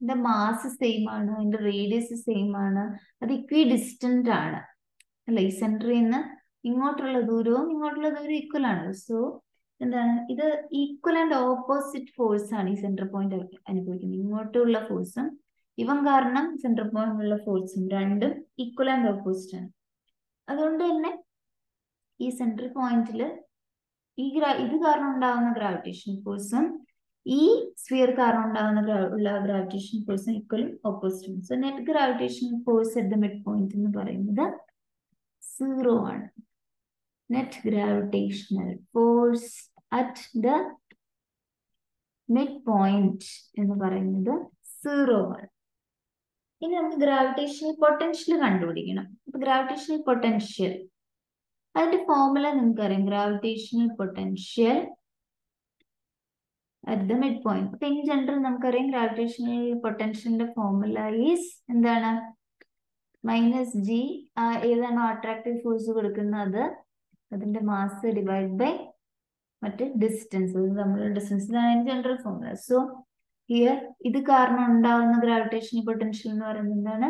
ഇതിന്റെ മാസ് സെയിം ആണ്. അതിന്റെ റേഡിയസ് സെയിം ആണ്. അത് ഇക്വി ഡിസ്റ്റന്റ് ആണ്. അല്ല? ഈ സെന്ററിൽ നിന്ന് ഇങ്ങോട്ടുള്ള ദൂരവും ഇങ്ങോട്ടുള്ള ദൂരവും ഈക്വൽ ആണ്. സോ എന്താണ്? ഇത് ഈക്വൽ ആൻഡ് ഓപ്പോസിറ്റ് ഫോഴ്സ് ആണ് ഈ സെന്റർ പോയിന്റ് അനുഭവിക്കുന്നത്. ഇങ്ങോട്ടുള്ള ഫോഴ്സും ഇവൻ കാരണം സെന്റർ പോയിന്റിലുള്ള ഫോഴ്സും രണ്ടും ഈക്വൽ ആൻഡ് ഓപ്പോസിറ്റ് ആണ്. അതുകൊണ്ട് തന്നെ ഈ സെൻട്രൽ പോയിന്റിൽ ഈ ഗ്രാ ഇത് കാരണം ഉണ്ടാകുന്ന ഗ്രാവിറ്റേഷൻ ഫോഴ്സും ഈ സ്ഫിയർ കാരണം ഉണ്ടാകുന്ന ഉള്ള ഗ്രാവിറ്റേഷൻ ഫോഴ്സും ഈക്വലും ഓപ്പോസിറ്റും so net gravitation force at the mid point എന്ന് പറയുന്നത് സീറോ ആണ്. Net gravitational force at the mid point എന്ന് പറയുന്നത് സീറോ ആണ്. ഇനി നമുക്ക് ഗ്രാവിറ്റേഷണൽ പൊട്ടൻഷ്യൽ കണ്ടുപിടിക്കണം. അപ്പൊ ഗ്രാവിറ്റേഷണൽ പൊട്ടൻഷ്യൽ അതിന്റെ ഫോർമുല നിങ്ങൾക്കറിയാം gravitational potential at the mid point അപ്പൊ ഇൻ ജനറൽ നമുക്കറിയാം ഗ്രാവിറ്റേഷണൽ പൊട്ടൻഷ്യലിന്റെ ഫോർമുല ഈസ് എന്താണ്? മൈനസ് ജി ഏതാണോ അട്രാക്റ്റീവ് ഫോഴ്സ് കൊടുക്കുന്നത്? അതിന്റെ മാസ് ഡിവൈഡ് ബൈ മറ്റ് ഡിസ്റ്റൻസ് തമ്മിലുള്ള distance general formula so here ഇത് കാരണം ഉണ്ടാകുന്ന ഗ്രാവിറ്റേഷണൽ പൊട്ടൻഷ്യൽ എന്ന് പറയുന്നത് എന്താണ്?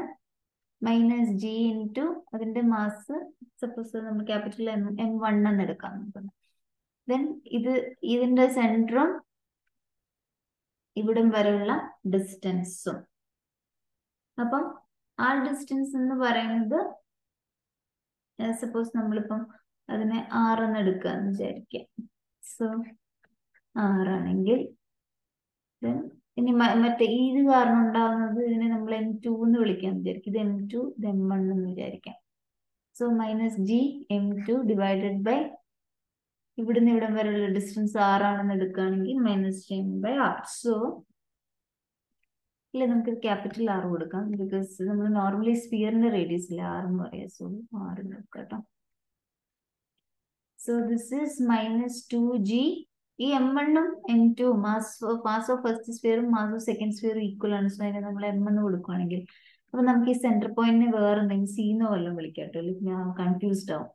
മൈനസ് ജി ഇന്റു അതിന്റെ മാസ് സപ്പോസ് നമ്മൾ ക്യാപിറ്റൽ എം എം വൺ എന്ന് എടുക്കാം നമുക്ക്. ദെൻ ഇത് ഇതിന്റെ സെന്ററും ഇവിടം വരെയുള്ള ഡിസ്റ്റൻസും അപ്പം ആ ഡിസ്റ്റൻസ് എന്ന് പറയുന്നത് സപ്പോസ് നമ്മളിപ്പം അതിനെ ആറെന്ന് എടുക്കുക എന്ന് വിചാരിക്കാം. സോ ആറാണെങ്കിൽ ദെൻ ഇനി മറ്റേ ഇത് കാരണം ഉണ്ടാകുന്നത് ഇതിനെ നമ്മൾ എം ടു എന്ന് വിളിക്കാൻ വിചാരിക്കും. ഇത് എം ടു ഇത് എം വൺ എന്ന് വിചാരിക്കാം. So minus G M two divided by ഇവിടുന്ന് ഇവിടം വരെയുള്ള ഡിസ്റ്റൻസ് ആറാണെന്ന് എടുക്കുകയാണെങ്കിൽ minus G M by R so ഇല്ല നമുക്ക് ക്യാപിറ്റൽ ആർ കൊടുക്കാം. ബിക്കോസ് നമ്മൾ നോർമലി സ്പിയറിന്റെ റേഡിയസ് ഇല്ല? ആർ എന്ന് പറയാം. സോ ആറ് നോക്കാം കേട്ടോ. So this is minus two G ഈ എം വണ്ണും M two mass mass of first സ്പിയറും mass of second സ്പിയറും ഈക്വൽ ആണ്. സോ അതിനെ നമ്മൾ എം എന്ന് കൊടുക്കുകയാണെങ്കിൽ അപ്പൊ നമുക്ക് ഈ സെന്റർ പോയിന്റിനെ വേറെ എന്തെങ്കിലും സീന്നോ വല്ലതും വിളിക്കാം കേട്ടോ. അല്ലെങ്കിൽ ഞാൻ കൺഫ്യൂസ്ഡ് ആവും.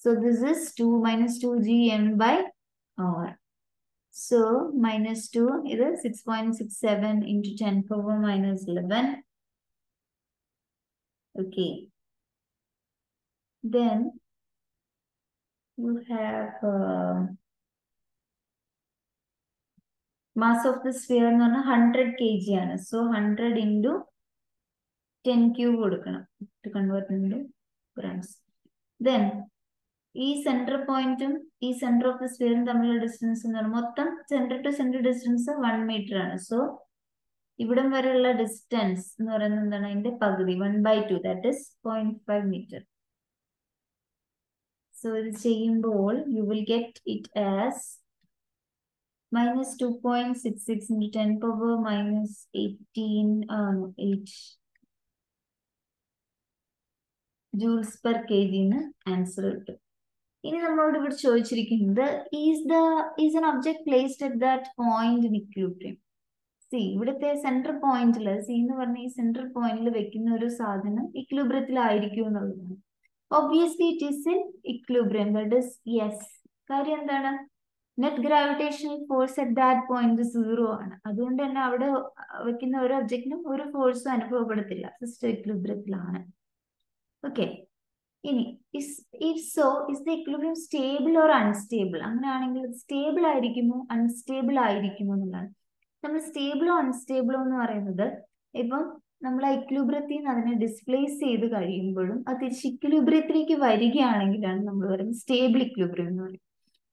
So this is two minus two G M by R so minus two ഇത് six point six seven into ten power minus eleven okay then you have uh, of the sphere എന്ന് പറഞ്ഞാൽ hundred K G ആണ്. So hundred into ten cube കൊടുക്കണം. To convert into grams then ഈ centre പോയിന്റും ഈ centre of the സ്ഫിയറും തമ്മിലുള്ള distance എന്ന് പറഞ്ഞാൽ മൊത്തം centre to centre distance one metre ആണ്. സോ ഇവിടം വരെയുള്ള ഡിസ്റ്റൻസ് എന്ന് പറയുന്നത് എന്താണ്? അതിന്റെ പകുതി one by two that is point five metre so ഇത് ചെയ്യുമ്പോൾ you will get it as minus 2.66 into 10 power minus 18, um, 8 joules per kg എന്ന് ആൻസർ കിട്ടും. ഇനി നമ്മളോട് ഇവിടെ ചോദിച്ചിരിക്കുന്നത് is the is an object placed at that point in equilibrium C ഇവിടുത്തെ central പോയിന്റിൽ സി എന്ന് പറഞ്ഞ ഈ സെൻട്രൽ പോയിന്റിൽ വെക്കുന്ന ഒരു സാധനം ഇക്ലൂബ്രത്തിലായിരിക്കും എന്നുള്ളതാണ്. Obviously it is in equilibrium that is yes കാര്യം എന്താണ്? Net gravitational force at that point zero ആണ്. അതുകൊണ്ട് തന്നെ അവിടെ വെക്കുന്ന ഒരു ഒബ്ജക്റ്റിനും ഒരു ഫോഴ്സും അനുഭവപ്പെടത്തില്ല. സിസ്റ്റം ഇക്വിലിബ്രിയത്തിലാണ് ഓക്കെ ഇനി if so is the equilibrium stable or unstable അങ്ങനെയാണെങ്കിൽ സ്റ്റേബിൾ ആയിരിക്കുമോ? അൺസ്റ്റേബിൾ ആയിരിക്കുമോ എന്നുള്ളതാണ്. നമ്മൾ സ്റ്റേബിളോ അൺസ്റ്റേബിളോ എന്ന് പറയുന്നത് ഇപ്പം നമ്മൾ ഇക്വിലിബ്രിയത്തിൽ നിന്ന് അതിനെ ഡിസ്പ്ലേസ് ചെയ്ത് കഴിയുമ്പോഴും അത് തിരിച്ച് ഇക്വിലിബ്രിയത്തിലേക്ക് വരികയാണെങ്കിലാണ് നമ്മൾ പറയുന്നത് സ്റ്റേബിൾ ഇക്വിലിബ്രിയം എന്ന് പറയും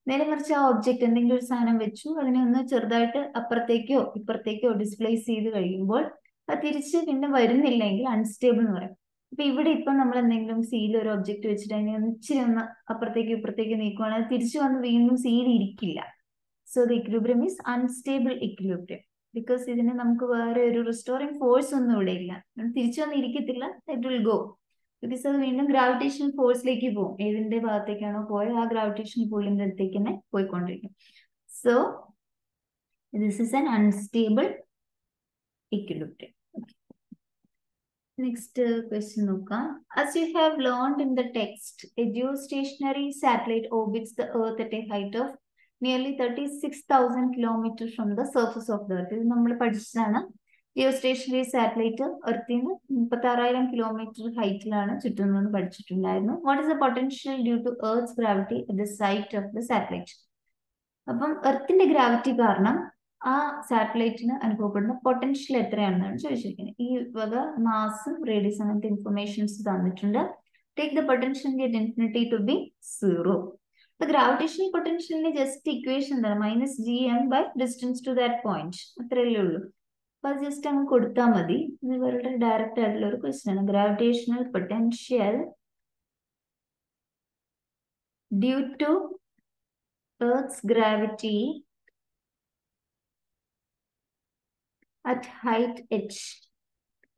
നേരെ മറിച്ച് ആ ഒബ്ജക്റ്റ് എന്തെങ്കിലും ഒരു സാധനം വെച്ചു അതിനെ ഒന്ന് ചെറുതായിട്ട് അപ്പുറത്തേക്കോ ഇപ്പുറത്തേക്കോ ഡിസ്പ്ലേസ് ചെയ്ത് കഴിയുമ്പോൾ അത് തിരിച്ച് പിന്നെ വരുന്നില്ലെങ്കിൽ അൺസ്റ്റേബിൾ എന്ന് പറയും. അപ്പൊ ഇവിടെ ഇപ്പൊ നമ്മൾ എന്തെങ്കിലും സീൽ ഒരു ഒബ്ജക്റ്റ് വെച്ചിട്ട് അതിനെ ഇച്ചിരി ഒന്ന് അപ്പുറത്തേക്ക് ഇപ്പുറത്തേക്ക് നീക്കുവാണെങ്കിൽ തിരിച്ചു വന്ന് വീണ്ടും സീൽ ഇരിക്കില്ല. So the equilibrium is unstable equilibrium because ഇതിന് നമുക്ക് വേറെ ഒരു റിസ്റ്റോറിംഗ് ഫോഴ്സ് ഒന്നും ഇവിടെ ഇല്ല. തിരിച്ചു വന്ന് ഇരിക്കത്തില്ല ഇറ്റ് വിൽ ഗോ ബിക്കോസ് അത് വീണ്ടും ഗ്രാവിറ്റേഷൻ ഫോഴ്സിലേക്ക് പോകും. ഏതിന്റെ ഭാഗത്തേക്കാണോ പോയത്? ആ ഗ്രാവിറ്റേഷൻ പുള്ളിന്റെ അടുത്തേക്ക് തന്നെ പോയിക്കൊണ്ടിരിക്കും. So this is an unstable equilibrium next question നോക്കാം. As you have learned in the text a geostationary satellite orbits the earth at a height of nearly 36000 kilometers from the surface of the earth. ഇത് നമ്മൾ പഠിച്ചതാണ് geostationary satellite എർത്തിൽ നിന്ന് മുപ്പത്തി ആറായിരം kilometre ഹൈറ്റിലാണ് ചുറ്റുന്നതെന്ന് പഠിച്ചിട്ടുണ്ടായിരുന്നു. What is the potential due to earth's gravity at the site of the satellite അപ്പം എർത്തിന്റെ ഗ്രാവിറ്റി കാരണം ആ സാറ്റലൈറ്റിന് അനുഭവപ്പെടുന്ന പൊട്ടൻഷ്യൽ എത്രയാണെന്നാണ് ചോദിച്ചിരിക്കുന്നത്. ഈ വക മാസും റേഡിയസ് അങ്ങനത്തെ ഇൻഫർമേഷൻസ് തന്നിട്ടുണ്ട്. Take the potential at infinity to be zero അപ്പൊ ഗ്രാവിറ്റേഷണൽ പൊട്ടൻഷ്യലിന്റെ ജസ്റ്റ് ഇക്വേഷൻ എന്താണ്? Minus G M by distance to that point അത്രയല്ലേ ഉള്ളൂ. അപ്പൊ അത് ജസ്റ്റ് അങ്ങ് കൊടുത്താൽ മതി ഇത് ഡയറക്റ്റ് ആയിട്ടുള്ള ഒരു ക്വസ്റ്റ്യൻ ആണ് gravitational potential due to earth's gravity at height h.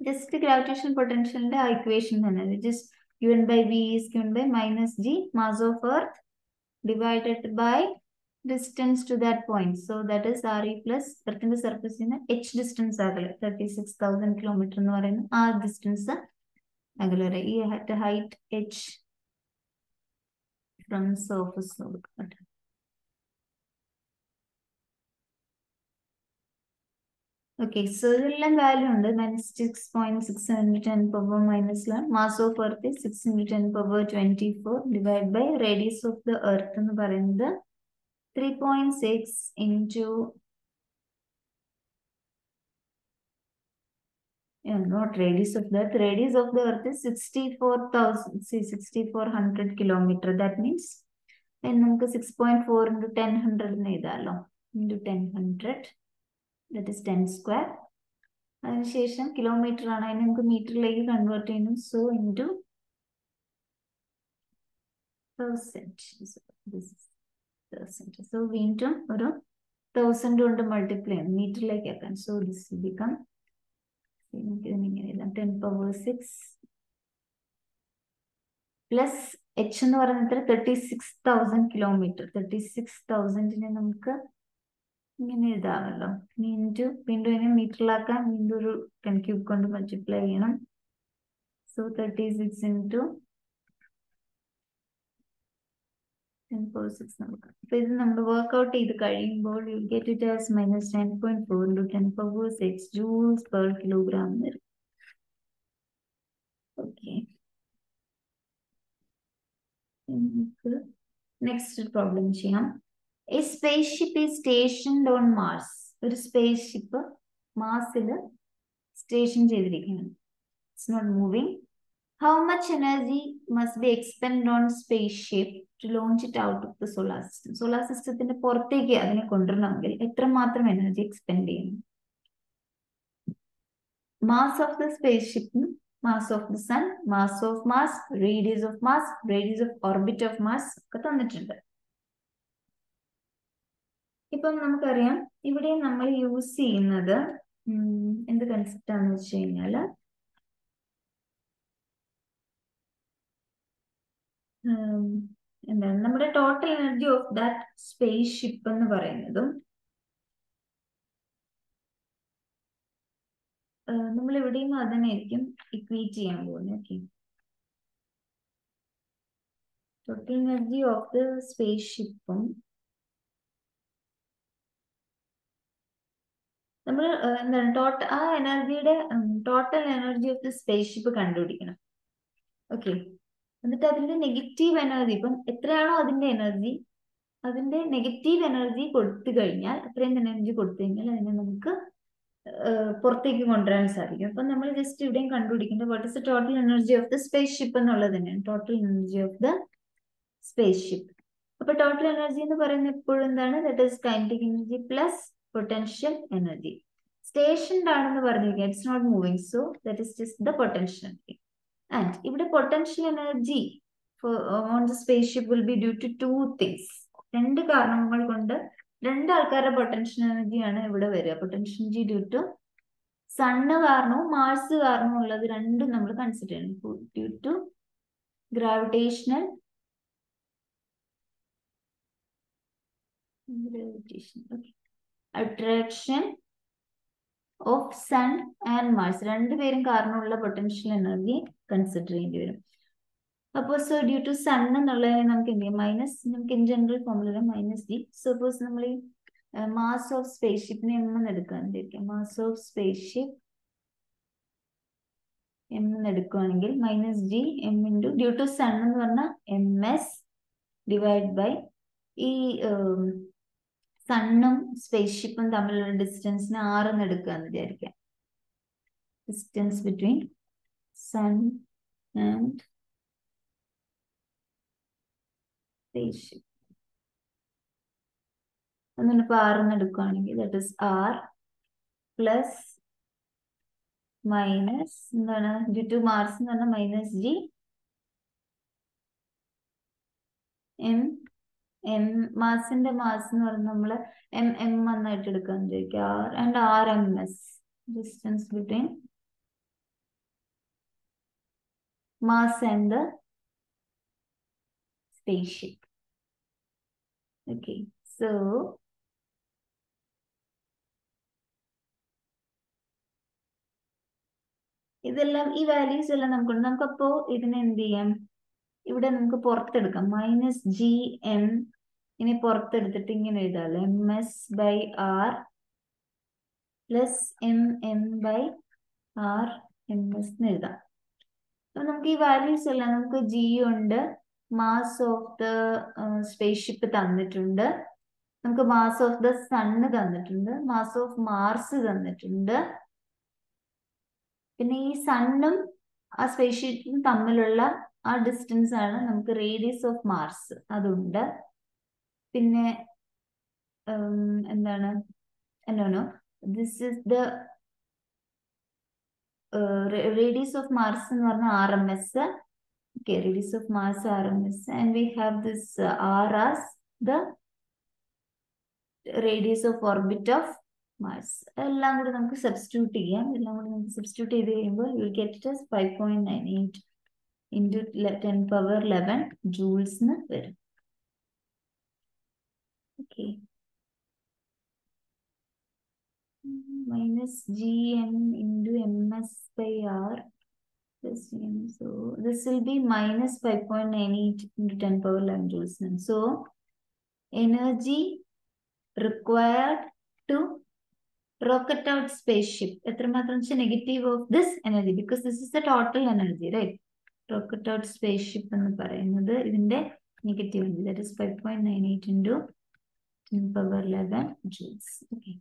Just the gravitational potential the equation which is given by v is given by minus g mass of earth divided by distance to that point. So that is re plus earthന്റെ surface ന് h distance ആകലെ. Thirty six thousand kilometre എന്ന് പറയുന്ന ആ distance അകലെ വരെ. ഈ height h from surface കൊടുക്കട്ടെ. ഓക്കെ സോ ഇതെല്ലാം വാല്യൂ ഉണ്ട്. Minus six point six into ten power മൈനസിലാണ് mass of earth six into ten power twenty four divide by radius of the earth എന്ന് പറയുന്നത് three point six into not radius of the earth radius of the earth is 64000 see 6400 kilometer that means then നമുക്ക് 6.4 into 10 എന്ന് എഴുതാമല്ലോ into 10 that is ten square അതിനുശേഷം kilometre ആണ് അതിനെ നമുക്ക് മീറ്ററിലേക്ക് convert ചെയ്യണം so into thousand so വീണ്ടും ഒരു thousand കൊണ്ട് മൾട്ടിപ്ലൈ ചെയ്യണം. മീറ്ററിലേക്ക് ആക്കാൻ സോ ദിസ് ബിക്കം ഇതിങ്ങനെ എഴുതാം. Ten power six plus H എന്ന് പറയുന്നത് thirty six thousand kilometre thirty six തൗസൻഡിനെ നമുക്ക് ഇങ്ങനെ എഴുതാമല്ലോ. ഇന്റു വീണ്ടും ഇതിനെ മീറ്ററിലാക്കാൻ വീണ്ടും ഒരു ടെൻ ക്യൂബ് കൊണ്ട് മൾട്ടിപ്ലൈ ചെയ്യണം. So thirty six into ten four six നമുക്ക് അപ്പൊ ഇത് നമ്മൾ വർക്ക്ഔട്ട് ചെയ്ത് കഴിയുമ്പോൾ you get it as minus ten point four into ten power six joules per kilogram വരും. ഓക്കെ നമുക്ക് നെക്സ്റ്റ് പ്രോബ്ലം ചെയ്യാം. A space ship is stationed on Mars ഒരു സ്പേസ് ഷിപ്പ് മാർസിൽ സ്റ്റേഷൻ ചെയ്തിരിക്കുകയാണ്. It's not moving much energy must be expend on space ship to launch it out of the solar system solar സിസ്റ്റത്തിന്റെ പുറത്തേക്ക് അതിനെ കൊണ്ടുവരണമെങ്കിൽ എത്രമാത്രം energy expend ചെയ്യണം? Mass of the space ship mass of the sun mass of mass radius of mass radius of orbit of mass ഒക്കെ തന്നിട്ടുണ്ട്. ഇപ്പം നമുക്കറിയാം ഇവിടെ നമ്മൾ യൂസ് ചെയ്യുന്നത് എന്ത് കൺസെപ്റ്റ് ആണെന്ന് വെച്ച് കഴിഞ്ഞാൽ എന്താണ് നമ്മുടെ total energy of that space ship എന്ന് പറയുന്നതും നമ്മൾ എവിടെയും അതിനായിരിക്കും ഇക്വീറ്റ് ചെയ്യാൻ പോകുന്നത് okay total energy of the space ഷിപ്പും നമ്മൾ എന്താണ് ടോട്ടൽ ആ എനർജിയുടെ total energy of the space ship കണ്ടുപിടിക്കണം ഓക്കെ എന്നിട്ട് അതിന്റെ നെഗറ്റീവ് എനർജി ഇപ്പം എത്രയാണോ അതിന്റെ എനർജി അതിന്റെ നെഗറ്റീവ് എനർജി കൊടുത്തു കഴിഞ്ഞാൽ അത്രയും എനർജി കൊടുത്തു കഴിഞ്ഞാൽ അതിനെ നമുക്ക് പുറത്തേക്ക് കൊണ്ടുവരാൻ സാധിക്കും. അപ്പൊ നമ്മൾ ജസ്റ്റ് ഇവിടെയും കണ്ടുപിടിക്കേണ്ട what is the total energy of the space ship എന്നുള്ളത് തന്നെയാണ്. Total energy of the space ship അപ്പൊ ടോട്ടൽ എനർജി എന്ന് പറയുന്നത് എപ്പോഴും എന്താണ്? That is kinetic energy plus potential energy stationed ആണെന്ന് പറഞ്ഞിരിക്കുക it's not moving so that is just the potential energy and ഇവിടെ potential energy on the spaceship will be due to two things രണ്ട് കാരണങ്ങൾ കൊണ്ട് രണ്ട് ആൾക്കാരുടെ പൊട്ടൻഷ്യൽ എനർജിയാണ് ഇവിടെ വരിക. Potential energy due to sun കാരണവും മാർസ് കാരണവും ഉള്ളത് രണ്ടും നമ്മൾ കൺസിഡർ ചെയ്യണം. Due to gravitational gravitation okay. Of sun and Mars രണ്ടുപേരും കാരണമുള്ള പൊട്ടൻഷ്യൽ എനർജി കൺസിഡർ ചെയ്യേണ്ടി വരും. അപ്പോൾ സോ ഡ്യൂ ടു സൺ എന്നുള്ളതിനെ നമുക്ക് എന്ത് ചെയ്യാം? മൈനസ് നമുക്ക് in general formula minus D suppose നമ്മൾ ഈ മാസ് ഓഫ് സ്പേസ് ഷിപ്പിനെ എം എന്ന് എടുക്കാന്നിരിക്കാം mass of space ship M എന്ന് എടുക്കുകയാണെങ്കിൽ minus G M into due to sun എന്ന് പറഞ്ഞാൽ എം എസ് ഡിവൈഡ് ബൈ ഈ സണ്ണും സ്പേസ് ഷിപ്പും തമ്മിലുള്ള ഡിസ്റ്റൻസിന് ആറ് എന്ന് എടുക്കുക എന്ന് വിചാരിക്കാം distance between sun and space ship ഒന്നിന് ഇപ്പൊ ആറ് എന്ന് എടുക്കുകയാണെങ്കിൽ that is R plus minus എന്താണ്? ഡ്യൂ ടു മാർസ് എന്ന് പറഞ്ഞാൽ മൈനസ് ജി എം എം മാസിന്റെ മാസ് എന്ന് പറഞ്ഞാൽ നമ്മൾ എം എം എന്നായിട്ട് എടുക്കാൻ ചോദിക്കുക R and R M S distance between mass and the spaceship. Okay, so ഇതെല്ലാം ഈ വാല്യൂസ് എല്ലാം നമുക്കുണ്ട് നമുക്കപ്പോ ഇതിനെ എന്ത് ചെയ്യാം? ഇവിടെ നമുക്ക് പുറത്തെടുക്കാം. മൈനസ് ജി എം ഇനി പുറത്തെടുത്തിട്ട് ഇങ്ങനെ എഴുതാമല്ലോ M S by R plus M M by R M S എന്ന് എഴുതാം. അപ്പൊ നമുക്ക് ഈ വാല്യൂസ് എല്ലാം നമുക്ക് ജി ഉണ്ട്. Mass of the space ship തന്നിട്ടുണ്ട്. നമുക്ക് മാസ് ഓഫ് ദ സണ്ണ് തന്നിട്ടുണ്ട്. മാസ് ഓഫ് മാർസ് തന്നിട്ടുണ്ട്. പിന്നെ ഈ സണ്ണും ആ സ്പേസ് ഷിപ്പും തമ്മിലുള്ള ആ ഡിസ്റ്റൻസ് ആണ് നമുക്ക് റേഡിയസ് ഓഫ് മാർസ് അതുണ്ട്. പിന്നെ എന്താണ്? എന്നോനോ this is the radius of Mars എന്ന് പറഞ്ഞാൽ R M S okay radius of of R M S and we have this R as the radius of orbit of mars. എല്ലാം കൂടി നമുക്ക് substitute ചെയ്യാം. എല്ലാം കൂടി നമുക്ക് സബ്സ്റ്റിറ്റ്യൂട്ട് ചെയ്ത് കഴിയുമ്പോൾ you get five point nine eight into ten power eleven joules എന്ന് വരും. Okay G M into M S by R this so this will be minus 5.98 into 10 power 11 joules so energy required to rocket out spaceship. Negative of this energy because this is the total energy right rocket out spaceship എന്ന് പറയുന്നത് ഇതിന്റെ negative energy that is five point nine eight into ten power eleven joules okay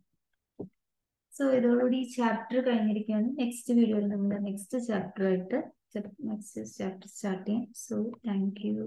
so ഇതോടുകൂടി ഈ chapter കഴിഞ്ഞിരിക്കുകയാണ്. Next വീഡിയോയിൽ നമ്മുടെ next chapter ആയിട്ട് next chapter start ചെയ്യാം. So thank you